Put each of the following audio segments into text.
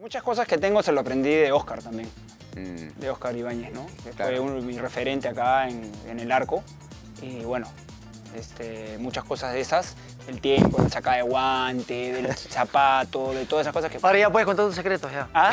Muchas cosas que tengo se lo aprendí de Oscar también, Mm. de Oscar Ibáñez, ¿no? Que Claro. fue un- mi referente acá en, en el arco. Y bueno, este, muchas cosas de esas, el tiempo, la sacada de guante, del zapato, de todas esas cosas que... Ahora ya puedes contar tus secretos ya. ¿Ah?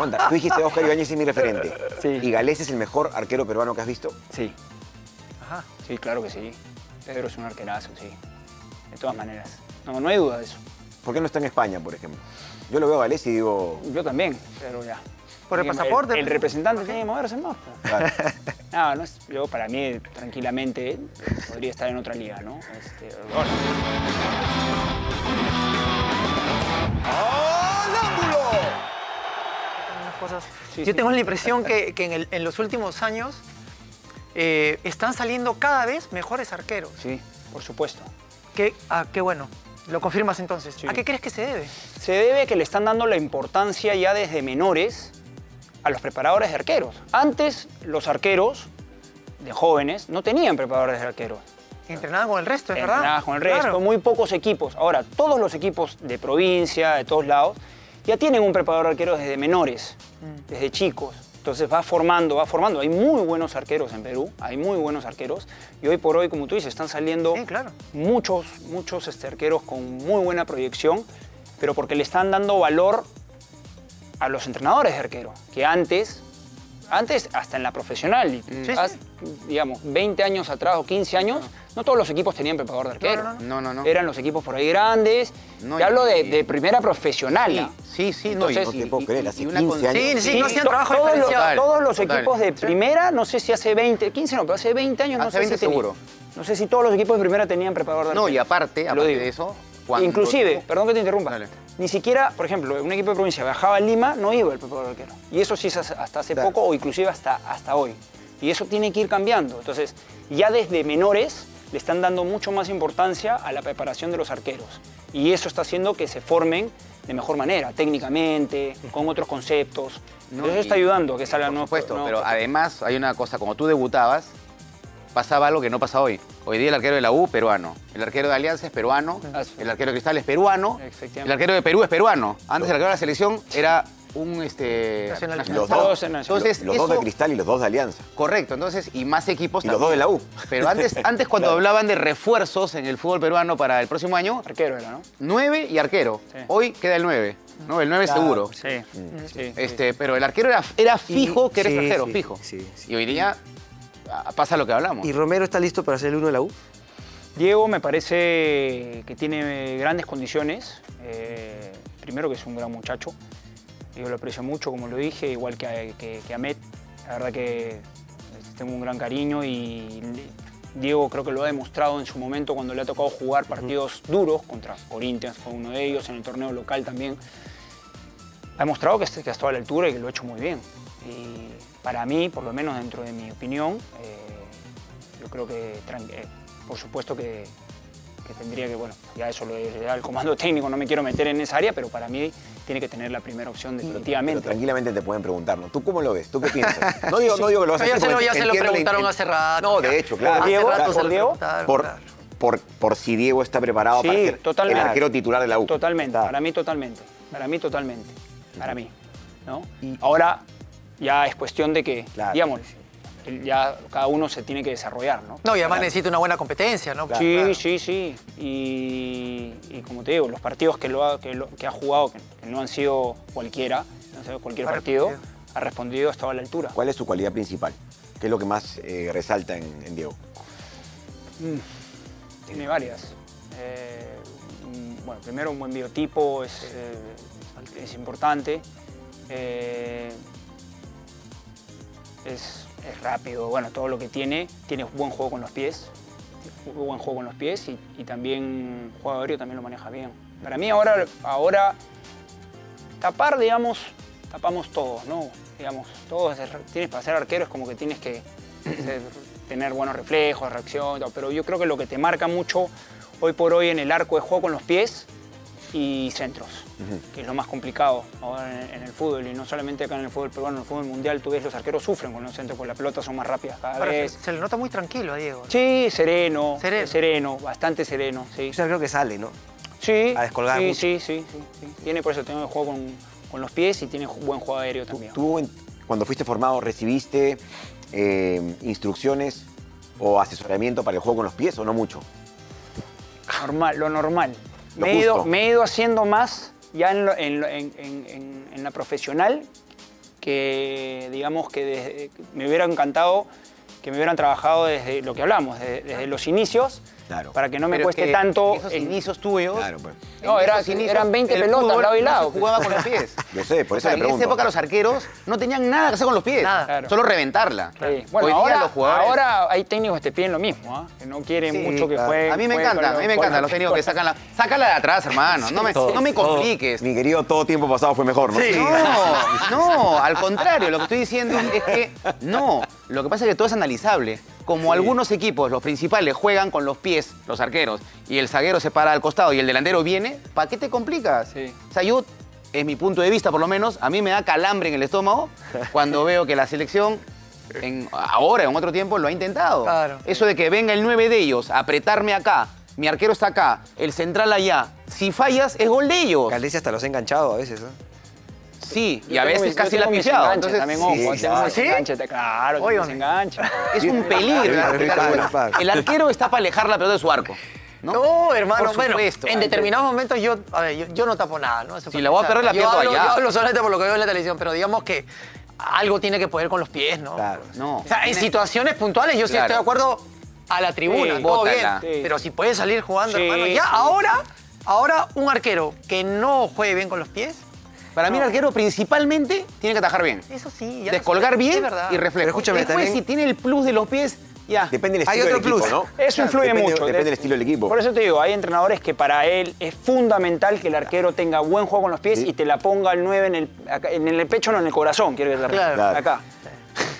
Onda, tú dijiste Oscar Ibáñez es mi referente. Sí. ¿Y Galés es el mejor arquero peruano que has visto? Sí, Ajá. sí, claro que sí. Pedro es un arquerazo, sí. De todas maneras. No, no hay duda de eso. ¿Por qué no está en España, por ejemplo? Yo lo veo a Galés y digo... Yo también, pero ya. Por el pasaporte. El, representante tiene que moverse más. pues. Claro. No, no es- yo para mí tranquilamente podría estar en otra liga, ¿no? Este, bueno, unas cosas. Sí, Yo sí. tengo la impresión que, que en, el- en los últimos años eh, están saliendo cada vez mejores arqueros. sí, por supuesto. ¿Qué, ah, qué bueno. Lo confirmas entonces. Sí. ¿A qué crees que se debe? Se debe a que le están dando la importancia ya desde menores a los preparadores de arqueros. Antes los arqueros de jóvenes no tenían preparadores de arqueros. Entrenaban con el resto, es verdad. Entrenadas con el resto, Claro. muy pocos equipos. Ahora, todos los equipos de provincia, de todos lados, ya tienen un preparador de arqueros desde menores, Mm. desde chicos. Entonces va formando, va formando. Hay muy buenos arqueros en Perú, hay muy buenos arqueros. Y hoy por hoy, como tú dices, están saliendo Sí, claro. muchos, muchos este, arqueros con muy buena proyección, pero porque le están dando valor a los entrenadores de arquero, que antes, antes hasta en la profesional, Sí, digamos, 20 años atrás o 15 años, no todos los equipos tenían preparador de arquero. No, no, No, no, no. Eran los equipos por ahí grandes. No, te y- hablo de, de primera profesional. Sí, sí, sí, no, y- Entonces, No te puedo creer, hace y una 15 con- años. Sí, sí, no hacían trabajo todos, los, diferenciado. todos los Total. equipos de Sí. primera, no sé si hace 20, 15 no, pero hace 20 años no sé 20 si tenía- seguro. No sé si todos los equipos de primera tenían preparador de No, arquero. y aparte, Te lo aparte digo. de eso, cuando Inclusive, tú- perdón que te interrumpa, Dale. ni siquiera, por ejemplo, un equipo de provincia viajaba a Lima, no iba el preparador de arquero. Y eso sí es hasta hace poco o inclusive hasta, hasta hoy. Y eso tiene que ir cambiando. Entonces, ya desde menores le están dando mucho más importancia a la preparación de los arqueros. Y eso está haciendo que se formen de mejor manera, técnicamente, con otros conceptos. No, eso está ayudando a que salgan Por nuevos supuesto, nuevos pero además hay una cosa, como tú debutabas, pasaba algo que no pasa hoy. Hoy día el arquero de la U, peruano. El arquero de Alianza es peruano. El arquero de Cristal es peruano. El arquero de Perú es peruano. Antes el arquero de la selección era un este, Nacional. Los dos. Entonces, los dos de Cristal y los dos de Alianza. Correcto, entonces, y más equipos Y los dos de la U. Pero antes, antes cuando hablaban de refuerzos en el fútbol peruano para el próximo año, Arquero era, ¿no? 9 y arquero. Sí. Hoy queda el 9. ¿no? El 9 Claro, seguro. Sí, sí, Este, pero el arquero era, era fijo que arquero, sí, fijo. sí, sí. Y hoy día ah, pasa lo que hablamos. ¿Y Romero está listo para ser el uno de la U? Diego me parece que tiene grandes condiciones. Eh, primero que es un gran muchacho. Yo lo aprecio mucho, como lo dije, igual que, a- que, que Ahmed. La verdad que eh, tengo un gran cariño y Diego creo que lo ha demostrado en su momento cuando le ha tocado jugar partidos duros contra Corinthians, fue uno de ellos, en el torneo local también. Ha demostrado que, que ha estado a la altura y que lo ha hecho muy bien. Y para mí, por lo menos dentro de mi opinión, eh, yo creo que, eh, por supuesto que, que tendría que, bueno, ya eso lo da el comando técnico, no me quiero meter en esa área, pero para mí tiene que tener la primera opción Pero definitivamente. tranquilamente te pueden preguntar, ¿no? ¿Tú cómo lo ves? ¿Tú qué piensas? No digo, no digo que lo vas a Ya hacer se lo- porque ya se lo preguntaron hace rato. No, de hecho, claro. ¿Por Diego? Rato ¿Por Diego? Por, por, por si Diego está preparado para Sí, ser totalmente. el arquero titular de la U. Totalmente, Está. para mí totalmente, para mí totalmente, para mí, ¿no? Ahora ya es cuestión de que, Claro. digamos, ya cada uno se tiene que desarrollar, ¿no? No, y además necesita una buena competencia, ¿no? Sí, Claro. sí, sí. Y, y como te digo, los partidos que, lo ha, que, lo- que ha jugado, que, que no han sido cualquiera, no han sido cualquier Ha partido, respondido. ha respondido, ha estado a la altura. ¿Cuál es su cualidad principal? ¿Qué es lo que más eh, resalta en, en Diego? Tiene varias. Eh, un- bueno, primero un buen biotipo es, eh, es importante. Eh, es, es rápido, bueno, todo lo que tiene. Tiene buen juego con los pies. Buen juego con los pies y, también juego también lo maneja bien. Para mí ahora, ahora tapar, digamos, tapamos todos, ¿no? Digamos, todos, es- tienes para ser arquero es como que tienes que tener buenos reflejos, reacción, pero yo creo que lo que te marca mucho hoy por hoy en el arco es juego con los pies y centros, que es lo más complicado ahora en, en el fútbol y no solamente acá en el fútbol peruano, en el fútbol mundial tú ves los arqueros sufren con los centros, porque las pelotas son más rápidas cada vez. se le nota muy tranquilo a Diego. Sí, sereno, Sereno. sereno, bastante sereno, sí. Yo creo que sale, ¿no? Sí, A descolgar sí, mucho. sí, sí, sí, sí. Tiene por eso tengo el juego con, con los pies y tiene buen juego aéreo también. ¿Tú, en- cuando fuiste formado, recibiste eh, instrucciones o asesoramiento para el juego con los pies o no mucho? Normal, lo normal. Me, he ido, justo. me he ido haciendo más ya en, lo- en- en- en la profesional que, digamos, que desde- me hubiera encantado que me hubieran trabajado desde lo que hablamos, de- desde los inicios, Claro. para que no me Pero es cueste que tanto. Esos en- inicios tuyos. Claro, pues. No, en era- esos inicios, eran 20 el pelotas, fútbol lado y no lado. se jugaba con los pies. Yo sé, por O eso sea, le en pregunto. esa época los arqueros no tenían nada que hacer con los pies. Nada. Claro. Solo reventarla. Sí. Bueno, Hoy día ahora, los jugadores. ahora hay técnicos que te piden lo mismo, ¿ah? que no quieren Sí, mucho que claro. jueguen. a mí me encanta, a mí me encantan los técnicos que sacan la. Sácala de atrás, hermano. No me, Todo- no me todo- compliques. Mi querido, todo tiempo pasado fue mejor, ¿no? Sí. No, no, al contrario, lo que estoy diciendo es que no. Lo que pasa es que todo es analizable. Como algunos equipos, los principales, juegan con los pies, los arqueros, y el zaguero se para al costado y el delantero viene, ¿para qué te complicas? Sí. O sea, yo, es mi punto de vista por lo menos, a mí me da calambre en el estómago cuando veo que la selección, en, ahora, en otro tiempo, lo ha intentado. Claro. Eso de que venga el 9 de ellos a apretarme acá, mi arquero está acá, el central allá. Si fallas, es gol de ellos. Galicia hasta los ha enganchado a veces, ¿no? Sí, y a veces casi la enganches Entonces, también, ojo, claro. Óigame. enganches. es un peligro. el arquero. está para alejar la pelota de su arco. ¿no? No, hermano, Por bueno, en determinados momentos yo, a ver, yo, yo no tapo nada, ¿no? Eso Si la voy a perder, la pierdo allá. Yo hablo solamente por lo que veo en la televisión, pero digamos que algo tiene que poder con los pies, ¿no? Claro. No. O sea, en situaciones puntuales yo sí Claro. estoy de acuerdo a la tribuna, Sí, todo bótala. bien. Sí. Pero si puedes salir jugando, Sí, hermano, ya ahora, ahora un arquero que no juegue bien con los pies, Para mí el arquero principalmente tiene que atajar bien. eso sí, ya Descolgar es bien y reflejo. Pero escúchame, Después, también- si tiene el plus de los pies, ya. Depende del Hay estilo otro del equipo, plus. ¿no? Eso influye Depende- mucho. Depende De- del estilo del equipo. Por eso te digo, hay entrenadores que para él es fundamental que el arquero tenga buen juego con los pies Sí. y te la ponga el 9 en el, acá- en el pecho, no en el corazón, quiero que te Claro. Claro. acá.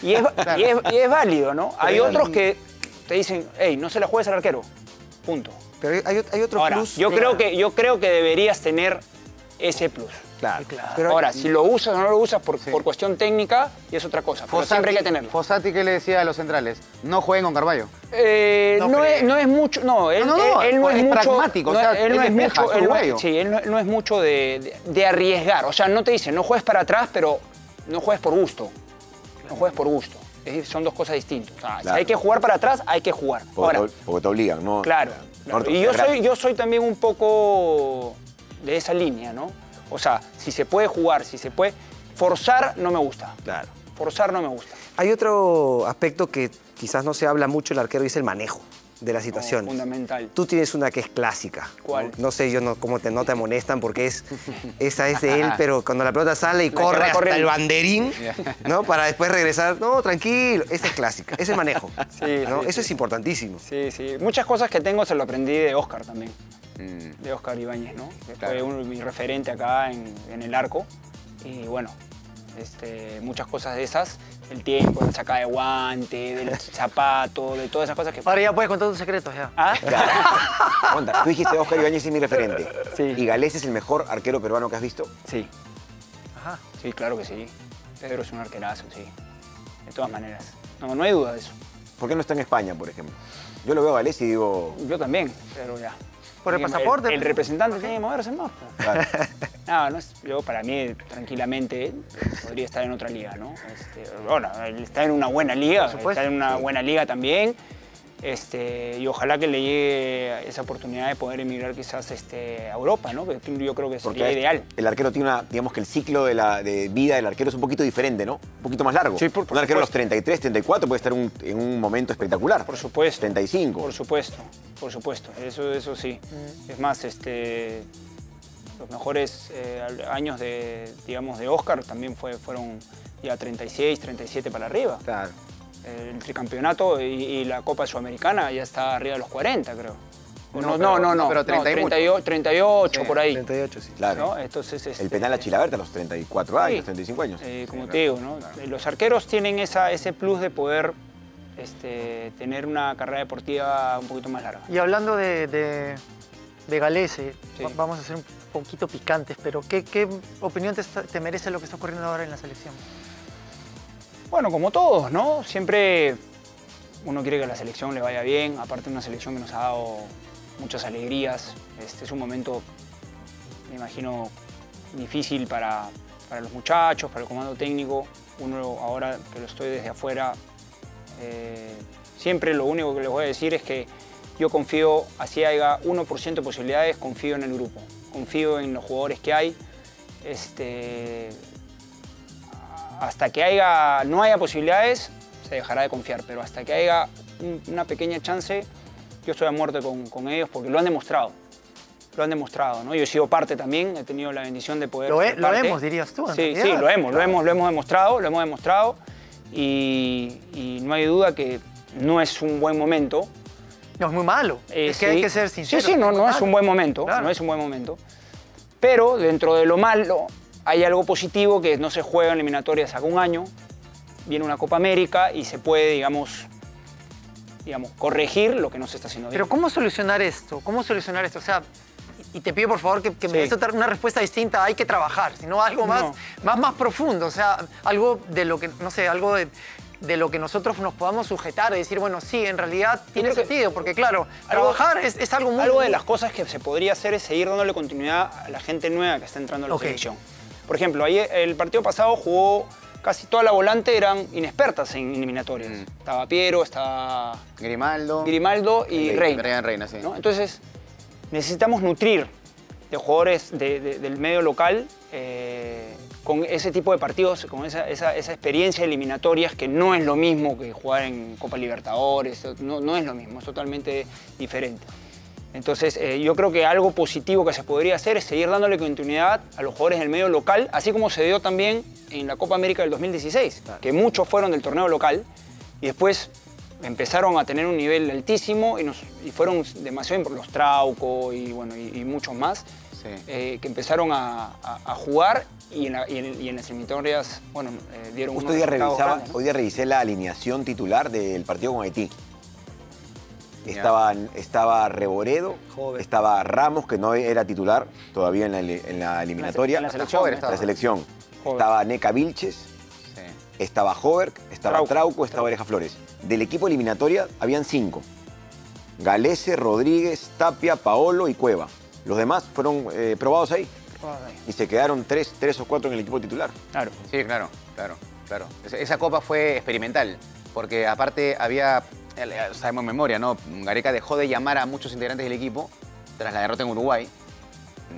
Y es, y, es, y es válido, ¿no? Hay otros que te dicen, hey, no se la juegues al arquero. Punto. Pero hay, hay otro Ahora, plus. yo creo, que, yo creo que deberías tener ese plus. Claro. claro. Pero Ahora, si lo usas o no lo usas por, por cuestión técnica, y es otra cosa. Pero siempre hay que tenerlo. Fossati, ¿qué le decía a los centrales? No jueguen con Carballo. Eh, No es, no es mucho, no, él No, no, no, él- él no es es, mucho, pragmático, o no, sea, él no es mucho, es él sí, él no, no es mucho de, de- de arriesgar, o sea, no te dice, no juegues para atrás, pero no juegues por gusto, no juegues por gusto, es decir, son dos cosas distintas, o sea, si hay que jugar para atrás, hay que jugar. Porque, Ahora, te, porque te obligan, ¿no? claro, claro. No, y yo soy, yo soy también un poco de esa línea, ¿no? O sea, si se puede jugar, si se puede, forzar no me gusta, Claro. forzar no me gusta. Hay otro aspecto que quizás no se habla mucho el arquero y es el manejo de las situaciones. fundamental. Tú tienes una que es clásica. ¿Cuál? No, No sé yo no, cómo te, no te amonestan porque es, esa es de él, pero cuando la pelota sale y La corre hasta corriendo. el banderín, ¿no? Para después regresar, no, tranquilo. Esa es clásica, ese manejo. Sí, ¿no? sí, Eso es importantísimo. Sí, sí. Muchas cosas que tengo se lo aprendí de Oscar también. Mm. De Oscar Ibáñez, ¿no? Que Claro. fue un- mi referente acá en, en el arco. Y bueno, este, muchas cosas de esas. El tiempo, el saca de guante, del zapato, de todas esas cosas que... Ahora ya puedes contar tus secretos ya. ¿Ah? Onda, tú dijiste Oscar Ibáñez es mi referente. Sí. ¿Y Galés es el mejor arquero peruano que has visto? Sí, Ajá. sí, claro que sí. Pedro es un arquerazo, sí. De todas maneras. No, no hay duda de eso. ¿Por qué no está en España, por ejemplo? Yo lo veo a Galés y digo... Yo también, pero ya. Por el pasaporte. El, representante tiene que moverse más. pues. claro, No, no es- yo para mí tranquilamente podría estar en otra liga, ¿no? Este, bueno, él está en una buena liga, está en una buena liga también. Este, y ojalá que le llegue esa oportunidad de poder emigrar quizás este, a Europa, ¿no? Que yo creo que porque sería ideal. el arquero tiene una... Digamos que el ciclo de, la, de vida del arquero es un poquito diferente, ¿no? Un poquito más largo. Sí, por- por un arquero a los supuesto. 33, 34 puede estar un- en un momento espectacular. Por supuesto. 35. Por supuesto, por supuesto. Eso, eso sí. Es más, este, los mejores eh, años de, digamos, de Oscar también fue, fueron ya 36, 37 para arriba. Claro. El tricampeonato y, y la Copa Sudamericana ya está arriba de los 40, creo. No, No, pero- no, no, no. pero no, 30 y mucho. 38, 38 Sí, por ahí. 38, sí. Claro. ¿no? Entonces, este, El penal a Chilaberta a los 34 años, Sí. 35 años. eh, como te digo, ¿no? los arqueros tienen esa, ese plus de poder este, tener una carrera deportiva un poquito más larga. Y hablando de, de, de Galese, Sí. va- vamos a ser un poquito picantes, pero ¿qué, qué opinión te merece lo que está ocurriendo ahora en la selección? Bueno, como todos, ¿no? Siempre uno quiere que la selección le vaya bien, aparte una selección que nos ha dado muchas alegrías. Este es un momento, me imagino, difícil para, para los muchachos, para el comando técnico. Uno ahora que lo estoy desde afuera, eh, siempre lo único que les voy a decir es que yo confío, así haya 1% de posibilidades, confío en el grupo, confío en los jugadores que hay. Este, hasta que haya, no haya posibilidades, se dejará de confiar, pero hasta que haya un- una pequeña chance, yo estoy a muerte con, con ellos porque lo han demostrado. Lo han demostrado, ¿no? Yo he sido parte también, he tenido la bendición de poder Lo he- lo hemos, dirías tú, en Sí, sí, realidad. lo hemos, lo hemos, lo hemos demostrado, lo hemos demostrado y, y no hay duda que no es un buen momento. No, es muy malo. Eh, es que sí. hay que ser sincero. Sí, sí, no, no es un buen momento, Claro. no es un buen momento. Pero dentro de lo malo hay algo positivo que no se juega en eliminatorias hace un año, viene una Copa América y se puede, digamos, digamos, corregir lo que no se está haciendo bien. Pero ¿cómo solucionar esto? ¿Cómo solucionar esto? O sea, y te pido por favor que, que me des una respuesta distinta. Hay que trabajar, sino algo más, No. más, más profundo. O sea, algo de lo que, no sé, algo de, de lo que nosotros nos podamos sujetar y decir, bueno, sí, en realidad tiene sentido. Porque claro, Algo- trabajar es, es algo muy... Algo de las cosas que se podría hacer es seguir dándole continuidad a la gente nueva que está entrando a la Ok. selección. Por ejemplo, ahí el partido pasado jugó casi toda la volante, eran inexpertas en eliminatorias. Mm. Estaba Piero, estaba Grimaldo. Grimaldo y Reina. Reina. Reina, Reina, sí. ¿no? Entonces, necesitamos nutrir de jugadores de- de- del medio local eh, con ese tipo de partidos, con esa, esa- esa experiencia de eliminatorias que no es lo mismo que jugar en Copa Libertadores, no, no es lo mismo, es totalmente diferente. Entonces, eh, yo creo que algo positivo que se podría hacer es seguir dándole continuidad a los jugadores del medio local, así como se dio también en la Copa América del 2016, que muchos fueron del torneo local y después empezaron a tener un nivel altísimo y, nos- y fueron demasiado los Trauco y, bueno, y, y muchos más, Sí. eh, que empezaron a, a- a jugar y en, la- y en- y en las eliminatorias bueno, eh, dieron Justo unos hoy día, resultados revisaba, grandes, ¿no? hoy día revisé la alineación titular del partido con Haití. Estaban, estaba Reboredo, Joven. estaba Ramos, que no era titular todavía en la, eli- en la eliminatoria. en la selección, estaba. La selección. Joven. Estaba Neca Vilches, Sí. estaba Hover, estaba Trauco. Trauco, estaba Oreja Flores. Del equipo eliminatoria habían cinco. Galese, Rodríguez, Tapia, Paolo y Cueva. Los demás fueron eh, probados ahí y se quedaron tres, tres o cuatro en el equipo titular. Claro. Sí, claro, claro, claro. Esa, esa copa fue experimental, porque aparte había, sabemos en memoria, ¿no? Gareca dejó de llamar a muchos integrantes del equipo tras la derrota en Uruguay.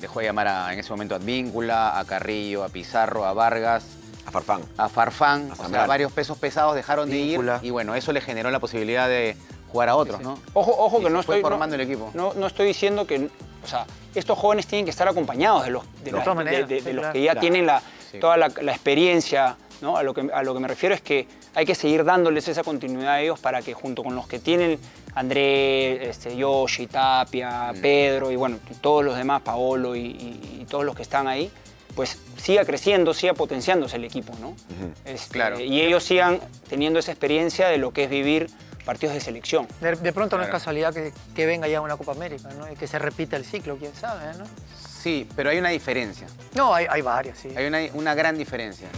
Dejó de llamar a- en ese momento a Advíncula, a Carrillo, a Pizarro, a Vargas, A Farfán. a Farfán. A o sea, varios pesos pesados dejaron de ir y bueno, eso le generó la posibilidad de jugar a otros, ¿no? Ojo, ojo Y que se no fue estoy formando no, el equipo. No, no estoy diciendo que, o sea, estos jóvenes tienen que estar acompañados de los, de De la- todas maneras, de- de- sí, de los claro. que ya Claro, tienen la, sí. toda la, la experiencia, ¿no? A lo, que, a lo que me refiero es que hay que seguir dándoles esa continuidad a ellos para que junto con los que tienen André, este, Yoshi, Tapia, Mm. Pedro y bueno, todos los demás, Paolo y, y- y todos los que están ahí, pues siga creciendo, siga potenciándose el equipo, ¿no? Este, Claro. Y ellos sigan teniendo esa experiencia de lo que es vivir partidos de selección. De, de pronto no es casualidad que, que venga ya una Copa América, ¿no? Y que se repita el ciclo, quién sabe, ¿no? Sí, pero hay una diferencia. No, hay, hay varias, sí. Hay una, una gran diferencia.